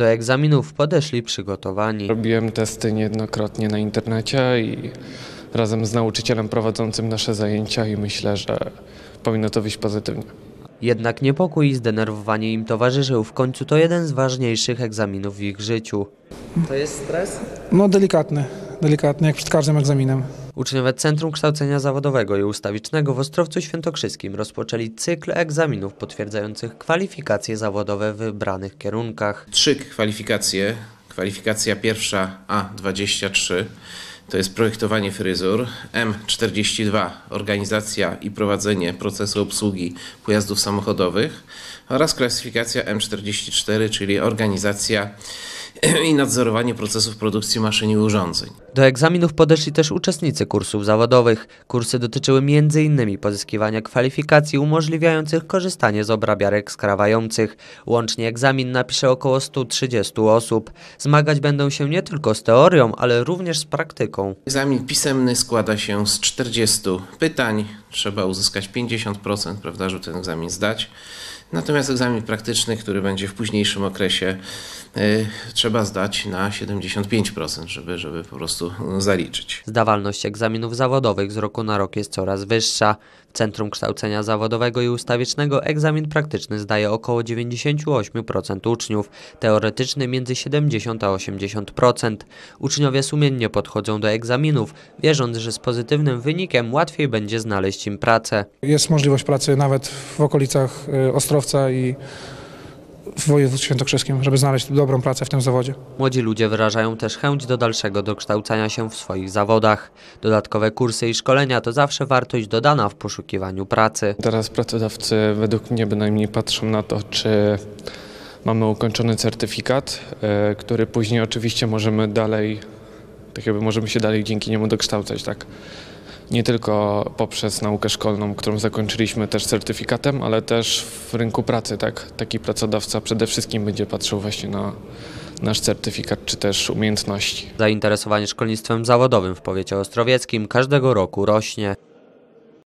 Do egzaminów podeszli przygotowani. Robiłem testy niejednokrotnie na internecie i razem z nauczycielem prowadzącym nasze zajęcia i myślę, że powinno to wyjść pozytywnie. Jednak niepokój i zdenerwowanie im towarzyszył. W końcu to jeden z ważniejszych egzaminów w ich życiu. To jest stres? No delikatny, delikatny, jak przed każdym egzaminem. Uczniowie Centrum Kształcenia Zawodowego i Ustawicznego w Ostrowcu Świętokrzyskim rozpoczęli cykl egzaminów potwierdzających kwalifikacje zawodowe w wybranych kierunkach. trzy kwalifikacje. Kwalifikacja pierwsza A23 to jest projektowanie fryzur, M42 organizacja i prowadzenie procesu obsługi pojazdów samochodowych oraz klasyfikacja M44, czyli organizacja i nadzorowanie procesów produkcji maszyn i urządzeń. Do egzaminów podeszli też uczestnicy kursów zawodowych. Kursy dotyczyły m.in. pozyskiwania kwalifikacji umożliwiających korzystanie z obrabiarek skrawających. Łącznie egzamin napisze około 130 osób. Zmagać będą się nie tylko z teorią, ale również z praktyką. Egzamin pisemny składa się z 40 pytań. Trzeba uzyskać 50%, prawda, żeby ten egzamin zdać. Natomiast egzamin praktyczny, który będzie w późniejszym okresie, y, trzeba zdać na 75%, żeby, żeby po prostu y, zaliczyć. Zdawalność egzaminów zawodowych z roku na rok jest coraz wyższa. W Centrum Kształcenia Zawodowego i Ustawicznego egzamin praktyczny zdaje około 98% uczniów, teoretyczny między 70 a 80%. Uczniowie sumiennie podchodzą do egzaminów, wierząc, że z pozytywnym wynikiem łatwiej będzie znaleźć im pracę. Jest możliwość pracy nawet w okolicach y, I w województwie świętokrzyskim, żeby znaleźć dobrą pracę w tym zawodzie. Młodzi ludzie wyrażają też chęć do dalszego dokształcania się w swoich zawodach. Dodatkowe kursy i szkolenia to zawsze wartość dodana w poszukiwaniu pracy. Teraz pracodawcy według mnie bynajmniej patrzą na to, czy mamy ukończony certyfikat, e, który później oczywiście możemy dalej, tak jakby możemy się dalej dzięki niemu dokształcać, tak? Nie tylko poprzez naukę szkolną, którą zakończyliśmy też certyfikatem, ale też w rynku pracy, tak? Taki pracodawca przede wszystkim będzie patrzył właśnie na nasz certyfikat czy też umiejętności. Zainteresowanie szkolnictwem zawodowym w powiecie ostrowieckim każdego roku rośnie.